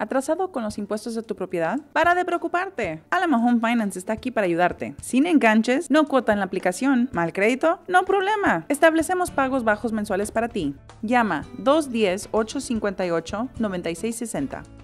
¿Atrasado con los impuestos de tu propiedad? Para de preocuparte. Alamo Home Finance está aquí para ayudarte. Sin enganches, no cuota en la aplicación, mal crédito, no problema. Establecemos pagos bajos mensuales para ti. Llama 210-858-9660.